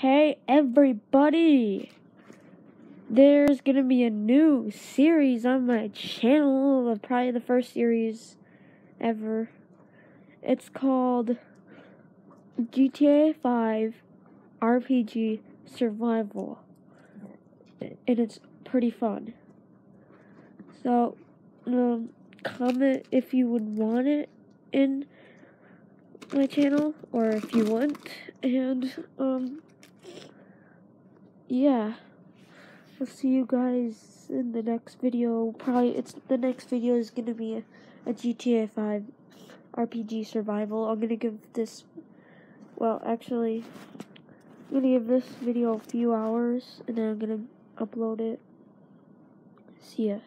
Hey everybody! There's gonna be a new series on my channel, probably the first series ever. It's called GTA 5 RPG Survival. And it's pretty fun. So, um, comment if you would want it in my channel or if you want and um yeah. I'll see you guys in the next video. Probably it's the next video is gonna be a, a gta 5 rpg survival. I'm gonna give this well actually i'm gonna give this video a few hours and then i'm gonna upload it. See ya